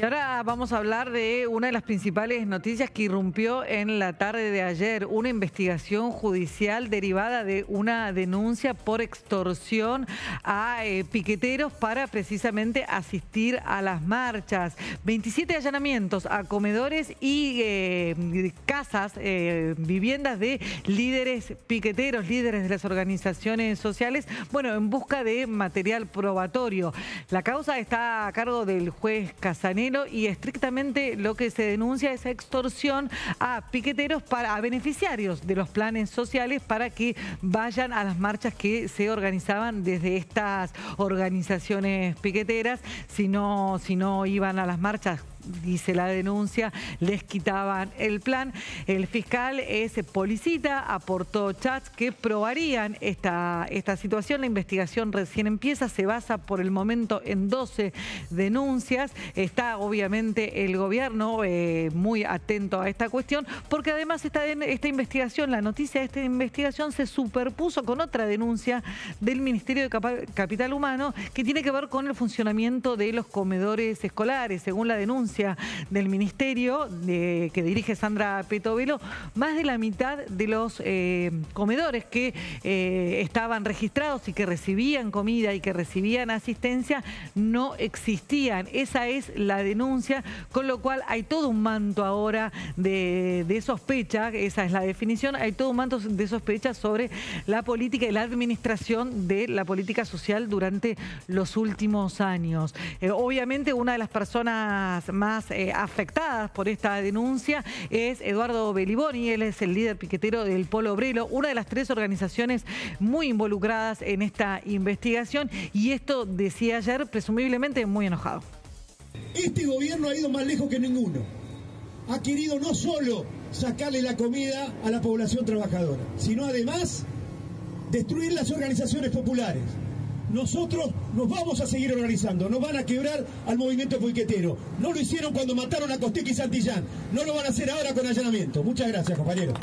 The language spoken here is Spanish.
Y ahora vamos a hablar de una de las principales noticias que irrumpió en la tarde de ayer, una investigación judicial derivada de una denuncia por extorsión a eh, piqueteros para precisamente asistir a las marchas. 27 allanamientos a comedores y eh, casas, eh, viviendas de líderes piqueteros, líderes de las organizaciones sociales, bueno, en busca de material probatorio. La causa está a cargo del juez Casanel y estrictamente lo que se denuncia es extorsión a piqueteros, para, a beneficiarios de los planes sociales para que vayan a las marchas que se organizaban desde estas organizaciones piqueteras. Si si no iban a las marchas dice la denuncia, les quitaban el plan. El fiscal es policita, aportó chats que probarían esta, esta situación. La investigación recién empieza, se basa por el momento en 12 denuncias. Está obviamente el gobierno eh, muy atento a esta cuestión, porque además esta, esta investigación, la noticia de esta investigación se superpuso con otra denuncia del Ministerio de Capital Humano que tiene que ver con el funcionamiento de los comedores escolares. Según la denuncia, del Ministerio que dirige Sandra Petovelo, más de la mitad de los eh, comedores que eh, estaban registrados y que recibían comida y que recibían asistencia no existían. Esa es la denuncia, con lo cual hay todo un manto ahora de, de sospecha, esa es la definición, hay todo un manto de sospecha sobre la política y la administración de la política social durante los últimos años. Eh, obviamente una de las personas más eh, afectadas por esta denuncia es Eduardo Beliboni, él es el líder piquetero del Polo Obrero, una de las tres organizaciones muy involucradas en esta investigación y esto decía ayer presumiblemente muy enojado. Este gobierno ha ido más lejos que ninguno. Ha querido no solo sacarle la comida a la población trabajadora, sino además destruir las organizaciones populares. Nosotros nos vamos a seguir organizando, nos van a quebrar al movimiento piquetero. No lo hicieron cuando mataron a Costeca y Santillán, no lo van a hacer ahora con allanamiento. Muchas gracias, compañero.